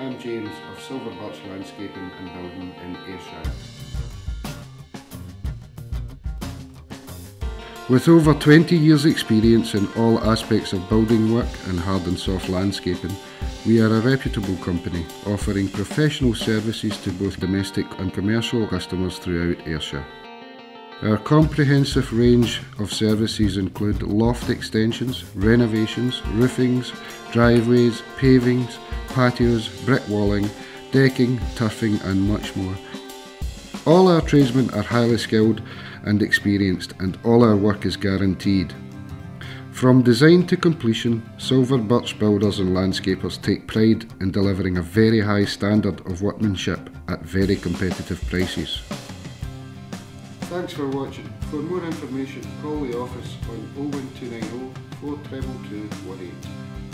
I'm James of Silver Birch Landscaping and Building in Ayrshire. With over 20 years experience in all aspects of building work and hard and soft landscaping, we are a reputable company offering professional services to both domestic and commercial customers throughout Ayrshire. Our comprehensive range of services include loft extensions, renovations, roofings, driveways, pavings, patios, brick walling, decking, turfing and much more. All our tradesmen are highly skilled and experienced and all our work is guaranteed. From design to completion, Silver Birch Builders and Landscapers take pride in delivering a very high standard of workmanship at very competitive prices. Thanks for watching. For more information, call the office on 01290 422 18.